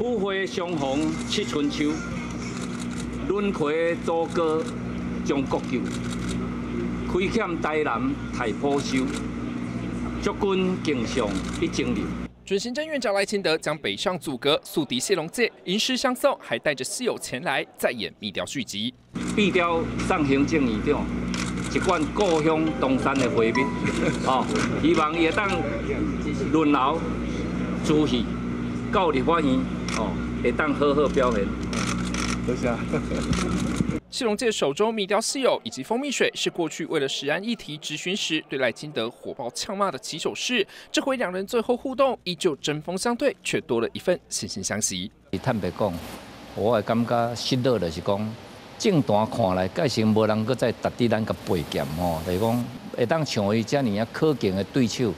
富会相逢七春秋，轮回祖歌将国救。亏欠台南太保修，祝君敬上一整流。准行政院长赖清德将北上阻隔，宿敌谢龙介，吟诗相送，还带着室友前来再演密雕续集。密雕上行政院长，一贯故乡东山的回民，哦，希望也当轮流主席，到立法院，哦，会当好好表现。多谢。谢龙 介手中密雕稀有以及蜂蜜水，是过去为了食安议题质询时对赖清德火爆呛骂的起手式。这回两人最后互动依旧针锋相对，却多了一份惺惺相惜。坦白讲，我的感觉失落的是讲，正段看来，盖成无人搁再达底咱个背剑吼，就是讲会当像伊遮尼啊可敬的对手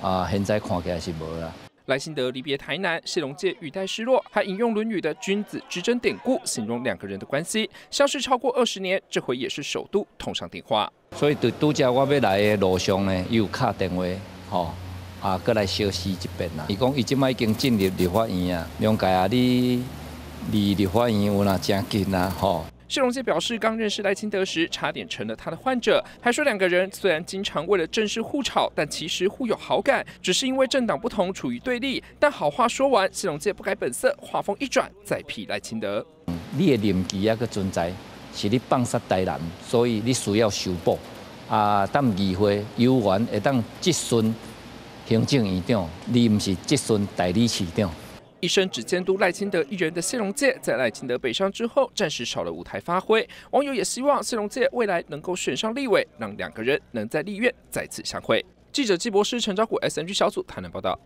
啊，现在看起来是无啦。赖幸德离别台南，谢龙介语带失落，还引用《论语》的君子之争典故，形容两个人的关系消失超过二十年。这回也是首度通上电话。所以拄拄则我要来的路上呢，又卡电话，吼啊，过来消息一遍啦。伊讲伊即摆已经进入立法院啊，谅解啊，你离立法院有哪真近啊，吼。谢龙介表示，刚认识赖清德时，差点成了他的患者。还说两个人虽然经常为了政事互吵，但其实互有好感，只是因为政党不同，处于对立。但好话说完，谢龙介不改本色，话锋一转，再批赖清德。你的任期啊个存在，是你放杀台南，所以你需要修补。啊，等议会有完会当质询行政院长，你唔是质询代理市长。一生只监督赖清德一人的谢龙介，在赖清德北上之后，暂时少了舞台发挥。网友也希望谢龙介未来能够选上立委，让两个人能在立院再次相会。记者纪博士陈昭虎 SNG 小组台南报道。